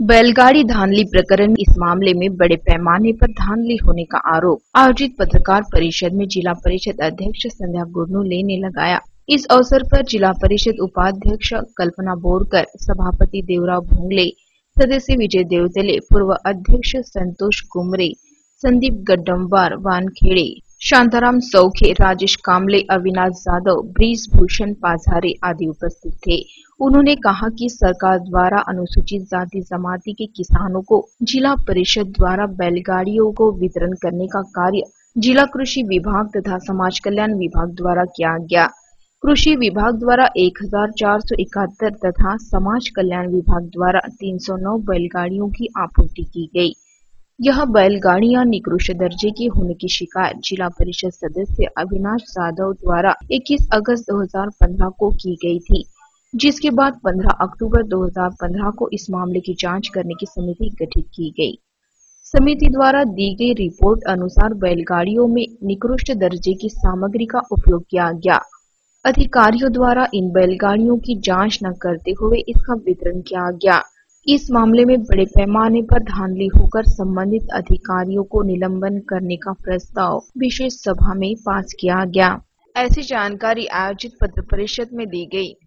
बैलगाड़ी धांधली प्रकरण इस मामले में बड़े पैमाने पर धानली होने का आरोप। आयोजित पत्रकार परिषद में जिला परिषद अध्यक्ष संध्या गुरनुले ने लगाया। इस अवसर पर जिला परिषद उपाध्यक्ष कल्पना बोरकर, सभापति देवराव भोंगले, सदस्य विजय देवतले, पूर्व अध्यक्ष संतोष कुमरे, संदीप गड्डम्बार वानखेड़े शांताराम सौखे, राजेश कामले, अविनाश जाधव ब्रीज भूषण पाझारे आदि उपस्थित थे। उन्होंने कहा कि सरकार द्वारा अनुसूचित जाति जमाति के किसानों को जिला परिषद द्वारा बैलगाड़ियों को वितरण करने का कार्य जिला कृषि विभाग तथा समाज कल्याण विभाग द्वारा किया गया। कृषि विभाग द्वारा एक हज़ार चार सौ इकहत्तर तथा समाज कल्याण विभाग द्वारा 309 बैलगाड़ियों की आपूर्ति की गई। यह बैलगाड़ियाँ निकृष्ट दर्जे की होने की शिकायत जिला परिषद सदस्य अविनाश जाधव द्वारा 21 अगस्त 2015 को की गई थी, जिसके बाद 15 अक्टूबर 2015 को इस मामले की जाँच करने की समिति गठित की गई। समिति द्वारा दी गई रिपोर्ट अनुसार बैलगाड़ियों में निकृष्ट दर्जे की सामग्री का उपयोग किया गया। अधिकारियों द्वारा इन बैलगाड़ियों की जाँच न करते हुए इसका वितरण किया गया। इस मामले में बड़े पैमाने पर धांधली होकर संबंधित अधिकारियों को निलंबन करने का प्रस्ताव विशेष सभा में पास किया गया। ऐसी जानकारी आयोजित पत्र परिषद में दी गई।